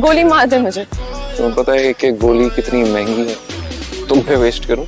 गोली मार दे मुझे। तुम्हें पता है एक एक गोली कितनी महँगी है। तुम पे वेस्ट करूँ।